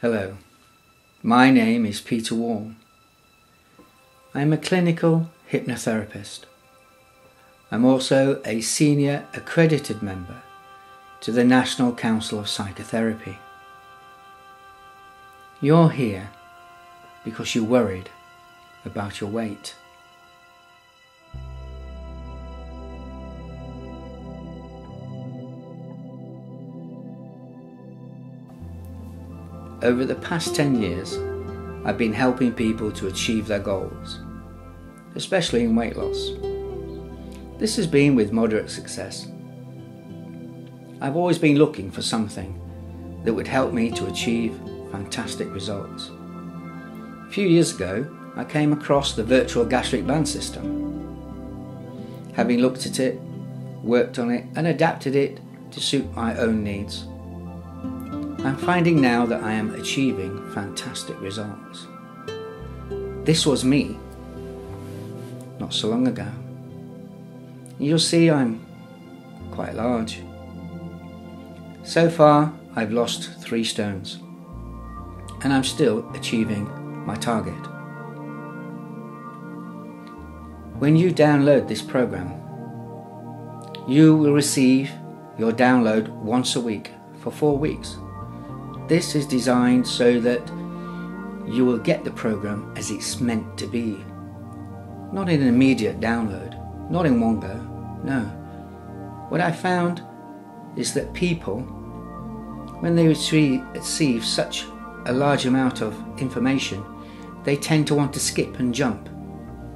Hello, my name is Peter Wall. I am a clinical hypnotherapist. I'm also a senior accredited member to the National Council of Psychotherapy. You're here because you're worried about your weight. Over the past 10 years, I've been helping people to achieve their goals, especially in weight loss. This has been with moderate success. I've always been looking for something that would help me to achieve fantastic results. A few years ago, I came across the virtual gastric band system. Having looked at it, worked on it, and adapted it to suit my own needs, I'm finding now that I am achieving fantastic results. This was me not so long ago. You'll see I'm quite large. So far, I've lost three stones, and I'm still achieving my target. When you download this program, you will receive your download once a week for four weeks. This is designed so that you will get the program as it's meant to be. Not in an immediate download, not in one go, no. What I found is that people, when they receive such a large amount of information, they tend to want to skip and jump.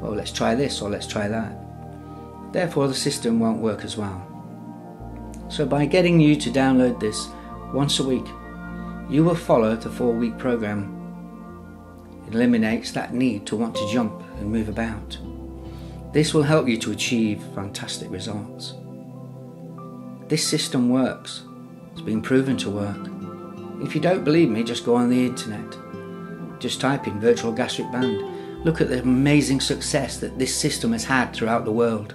Well, let's try this or let's try that. Therefore, the system won't work as well. So, by getting you to download this once a week, you will follow the four week program. It eliminates that need to want to jump and move about. This will help you to achieve fantastic results. This system works. It's been proven to work. If you don't believe me, just go on the internet. Just type in virtual gastric band. Look at the amazing success that this system has had throughout the world.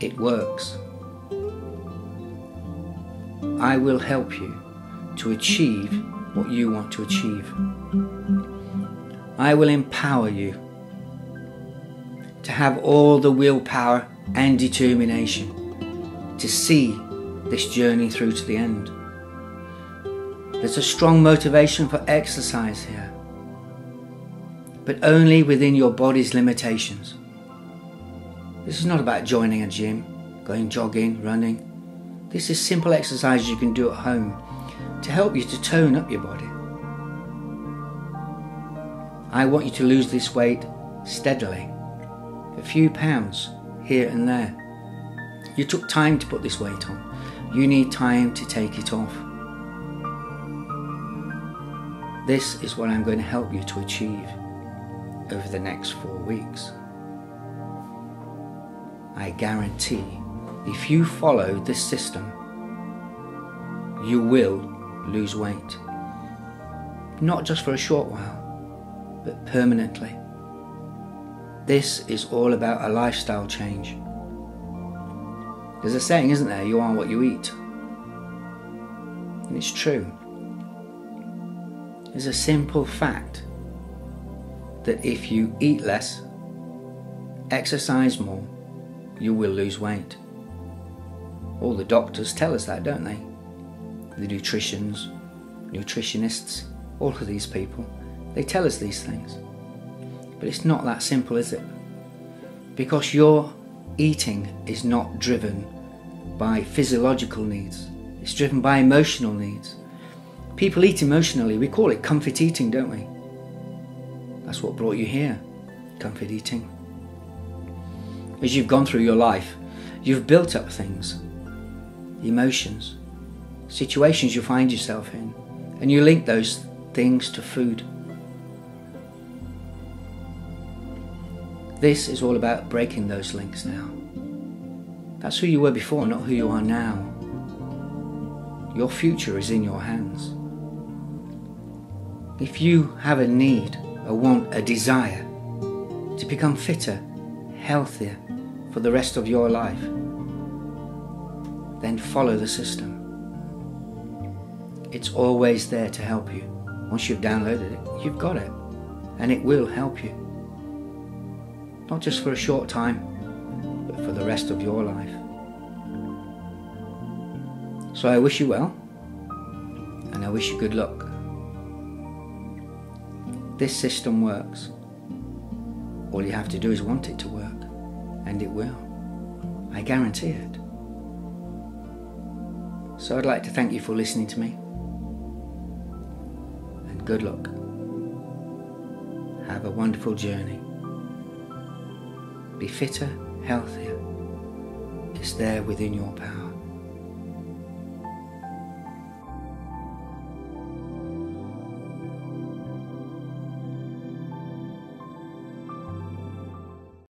It works. I will help you to achieve what you want to achieve. I will empower you to have all the willpower and determination to see this journey through to the end. There's a strong motivation for exercise here, but only within your body's limitations. This is not about joining a gym, going jogging, running. This is simple exercise you can do at home to help you to tone up your body. I want you to lose this weight steadily, a few pounds here and there. You took time to put this weight on. You need time to take it off. This is what I'm going to help you to achieve over the next four weeks. I guarantee if you follow this system, you will lose weight. Not just for a short while, but permanently. This is all about a lifestyle change. There's a saying, isn't there? You are what you eat. And it's true. There's a simple fact that if you eat less, exercise more, you will lose weight. All the doctors tell us that, don't they? The nutritionists, nutritionists, all of these people, they tell us these things. But it's not that simple, is it? Because your eating is not driven by physiological needs, it's driven by emotional needs. People eat emotionally, we call it comfort eating, don't we? That's what brought you here comfort eating. As you've gone through your life, you've built up things, emotions, situations you find yourself in, and you link those things to food. This is all about breaking those links now. That's who you were before, not who you are now. Your future is in your hands. If you have a need, a want, a desire to become fitter, healthier for the rest of your life, then follow the system. It's always there to help you. Once you've downloaded it, you've got it. And it will help you. Not just for a short time, but for the rest of your life. So I wish you well, and I wish you good luck. This system works. All you have to do is want it to work, and it will. I guarantee it. So I'd like to thank you for listening to me, and good luck. Have a wonderful journey. Be fitter, healthier. It's there within your power.